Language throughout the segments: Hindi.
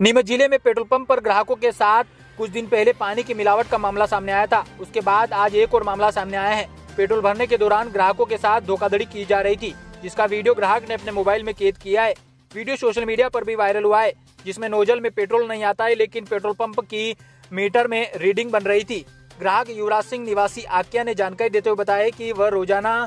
नीमच ज़िले में पेट्रोल पंप पर ग्राहकों के साथ कुछ दिन पहले पानी की मिलावट का मामला सामने आया था। उसके बाद आज एक और मामला सामने आया है। पेट्रोल भरने के दौरान ग्राहकों के साथ धोखाधड़ी की जा रही थी, जिसका वीडियो ग्राहक ने अपने मोबाइल में कैद किया है। वीडियो सोशल मीडिया पर भी वायरल हुआ है, जिसमें नोजल में पेट्रोल नहीं आता है, लेकिन पेट्रोल पंप की मीटर में रीडिंग बन रही थी। ग्राहक युवराज सिंह निवासी आकिया ने जानकारी देते हुए बताया कि वह रोज़ाना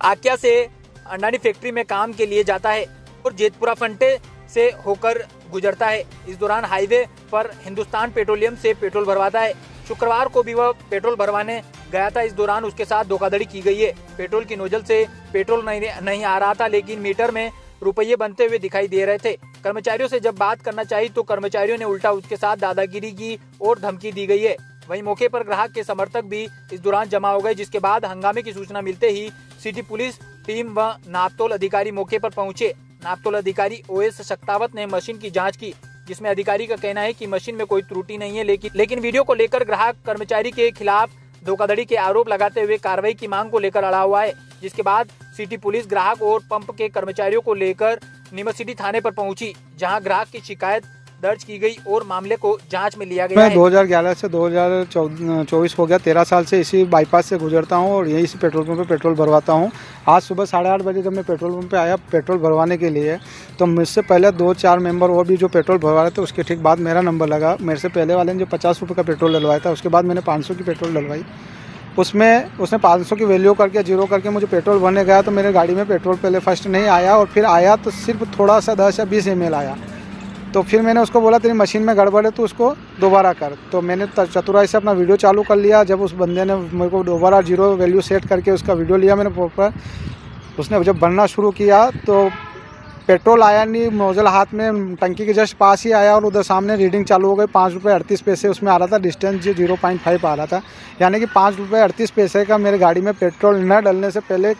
आकिया से अंडानी फैक्ट्री में काम के लिए जाता है और जेतपुरा फंटे से होकर गुजरता है। इस दौरान हाईवे पर हिंदुस्तान पेट्रोलियम से पेट्रोल भरवाता है। शुक्रवार को भी वह पेट्रोल भरवाने गया था। इस दौरान उसके साथ धोखाधड़ी की गई है। पेट्रोल की नोजल से पेट्रोल नहीं, नहीं आ रहा था लेकिन मीटर में रुपये बनते हुए दिखाई दे रहे थे। कर्मचारियों से जब बात करना चाहिए तो कर्मचारियों ने उल्टा उसके साथ दादागिरी की और धमकी दी गई है। वहीं मौके पर ग्राहक के समर्थक भी इस दौरान जमा हो गए जिसके बाद हंगामे की सूचना मिलते ही सिटी पुलिस टीम व नापतोल अधिकारी मौके पर पहुँचे। नापतोल अधिकारी ओ एस शक्तावत ने मशीन की जाँच की, जिसमें अधिकारी का कहना है कि मशीन में कोई त्रुटि नहीं है, लेकिन लेकिन वीडियो को लेकर ग्राहक, कर्मचारी के खिलाफ धोखाधड़ी के आरोप लगाते हुए कार्रवाई की मांग को लेकर अड़ा हुआ है, जिसके बाद सिटी पुलिस ग्राहक और पंप के कर्मचारियों को लेकर नीमच सिटी थाने पर पहुँची, जहाँ ग्राहक की शिकायत दर्ज की गई और मामले को जाँच में लिया गया मैं है। 2011 से 2024 हो गया तेरह साल से इसी बाईपास से गुजरता हूँ और यहीं से पेट्रोल पंप पे पेट्रोल भरवाता हूँ। आज सुबह साढ़े आठ बजे जब मैं पेट्रोल पंप पे आया पेट्रोल भरवाने के लिए तो मुझसे पहले दो चार मेंबर और भी जो पेट्रोल भरवा रहे थे उसके ठीक बाद मेरा नंबर लगा। मेरे से पहले वाले ने जो पचास रुपये का पेट्रोल डलवाया था उसके बाद मैंने पाँच सौ की पेट्रोल डलवाई। उसमें उसने 500 की वैल्यू करके ज़ीरो करके मुझे पेट्रोल भरने गया तो मेरे गाड़ी में पेट्रोल पहले फ़र्स्ट नहीं आया और फिर आया तो सिर्फ़ थोड़ा सा दस या बीस एम आया। तो फिर मैंने उसको बोला तेरी मशीन में गड़बड़ है तो उसको दोबारा कर। तो मैंने चतुराई से अपना वीडियो चालू कर लिया। जब उस बंदे ने मेरे को दोबारा ज़ीरो वैल्यू सेट करके उसका वीडियो लिया मैंने प्रॉपर उसने जब बनना शुरू किया तो पेट्रोल आया नहीं नोजल हाथ में टंकी के जस्ट पास ही आया और उधर सामने रीडिंग चालू हो गई। पाँच रुपये अड़तीस पैसे उसमें आ रहा था डिस्टेंस जी ज़ीरो पॉइंट फाइव आ रहा था। यानी कि पाँच रुपये अड़तीस पैसे का मेरे गाड़ी में पेट्रोल न डलने से पहले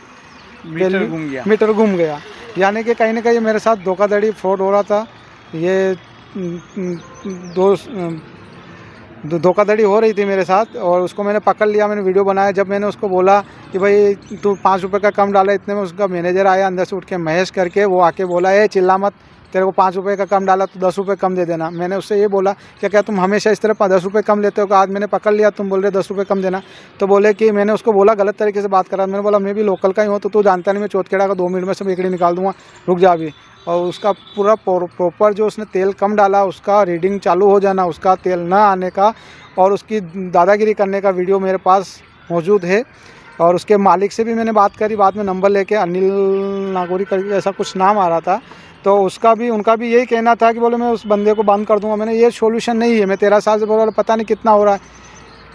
मीटर घूम गया। मीटर घूम गया। यानी कि कहीं ना कहीं मेरे साथ धोखाधड़ी फ्रॉड हो रहा था। ये दो, धोखाधड़ी हो रही थी मेरे साथ और उसको मैंने पकड़ लिया, मैंने वीडियो बनाया। जब मैंने उसको बोला कि भाई तू पाँच रुपये का कम डाला, इतने में उसका मैनेजर आया अंदर से उठ के महेश करके, वो आके बोला, ए, चिल्ला मत, तेरे को पाँच रुपये का कम डाला तो दस रुपये कम दे देना। मैंने उससे ये बोला, क्या क्या तुम हमेशा इस तरह दस रुपये कम लेते हो? आज मैंने पकड़ लिया, तुम बोल रहे दस रुपये कम देना। तो बोले कि, मैंने उसको बोला, गलत तरीके से बात करा। मैंने बोला, मैं भी लोकल का ही हूँ तो तू जानता नहीं, मैं चौथखेड़ा का दो मिनट में सब एकड़ी निकाल दूँगा। रुक जा अभी। और उसका पूरा प्रॉपर जो उसने तेल कम डाला, उसका रीडिंग चालू हो जाना, उसका तेल ना आने का और उसकी दादागिरी करने का वीडियो मेरे पास मौजूद है। और उसके मालिक से भी मैंने बात करी, बाद में नंबर लेके अनिल नागौरी करके ऐसा कुछ नाम आ रहा था। तो उसका भी, उनका भी यही कहना था कि बोले, मैं उस बंदे को बंद कर दूँगा। मैंने, ये सोल्यूशन नहीं है। मैं तेरह साल से बोला पता नहीं कितना हो रहा है।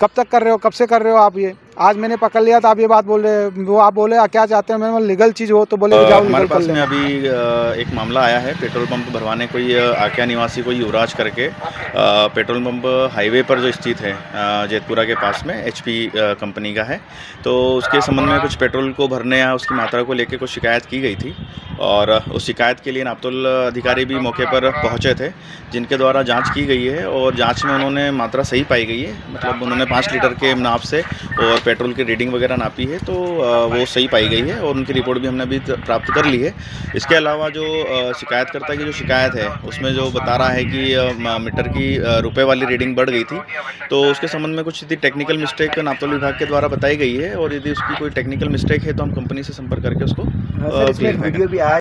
कब तक कर रहे हो, कब से कर रहे हो आप ये? आज मैंने पकड़ लिया तो आप ये बात बोल रहे हैं। वो आप बोले क्या चाहते हैं? मैंने लीगल चीज़ हो तो बोले कि जाओ हमारे पास में अभी एक मामला आया है पेट्रोल पंप भरवाने कोई आक्या निवासी कोई युवराज करके। पेट्रोल पंप हाईवे पर जो स्थित है जेतपुरा के पास में एचपी कंपनी का है। तो उसके संबंध में कुछ पेट्रोल को भरने या उसकी मात्रा को लेकर कुछ शिकायत की गई थी। और उस शिकायत के लिए नापतोल अधिकारी भी मौके पर पहुँचे थे जिनके द्वारा जाँच की गई है। और जाँच में उन्होंने मात्रा सही पाई गई है। मतलब उन्होंने पाँच लीटर के नाप से और पेट्रोल की रीडिंग वगैरह नापी है तो वो सही पाई गई है और उनकी रिपोर्ट भी हमने अभी प्राप्त कर ली है। इसके अलावा जो शिकायतकर्ता की जो शिकायत है उसमें जो बता रहा है कि मीटर की रुपए वाली रीडिंग बढ़ गई थी तो उसके संबंध में कुछ यदि टेक्निकल मिस्टेक नापतोल विभाग के द्वारा बताई गई है और यदि उसकी कोई टेक्निकल मिस्टेक है तो हम कंपनी से संपर्क करके उसको हाँ, क्लियर वीडियो भी आया